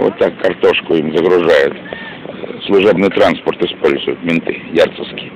Вот так картошку им загружают. Служебный транспорт используют менты, ярцевские.